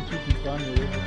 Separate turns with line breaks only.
Menschen, die fahren